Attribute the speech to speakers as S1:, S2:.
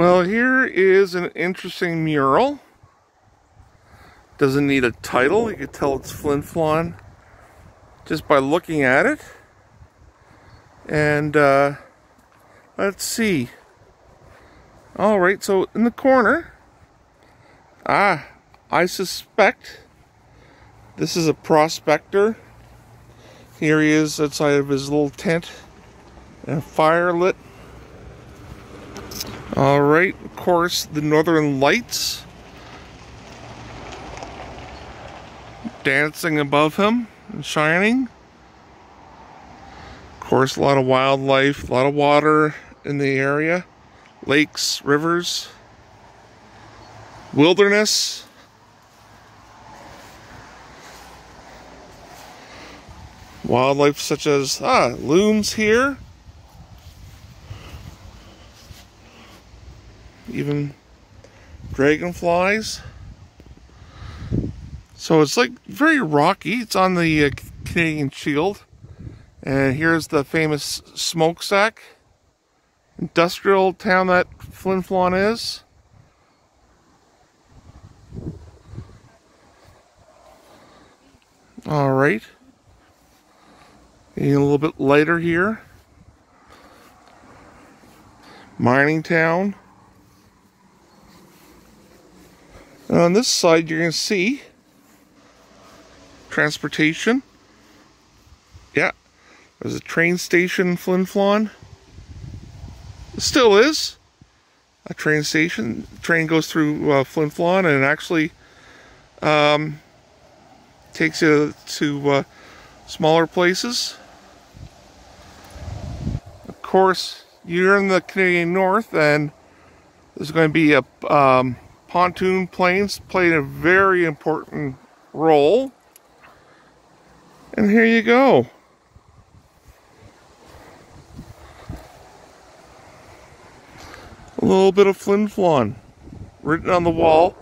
S1: Well, here is an interesting mural. Doesn't need a title. You can tell it's Flin Flon just by looking at it. And uh, let's see. All right, so in the corner, ah, I suspect this is a prospector. Here he is outside of his little tent and a fire lit. All right, of course, the Northern Lights dancing above him and shining. Of course, a lot of wildlife, a lot of water in the area, lakes, rivers, wilderness. Wildlife such as ah, loons here. Even dragonflies. So it's like very rocky. It's on the uh, Canadian Shield. And here's the famous smokestack. Industrial town that Flin Flon is. All right. Getting a little bit lighter here. Mining town. And on this side, you're going to see transportation. Yeah, there's a train station in Flin Flon. Still is a train station. Train goes through uh, Flin Flon and actually um, takes you to uh, smaller places. Of course, you're in the Canadian North, and there's going to be a um, pontoon planes played a very important role. And here you go. A little bit of Flin Flon written on the wall